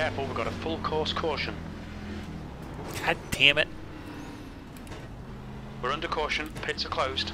careful, we've got a full course caution. God damn it. We're under caution, pits are closed.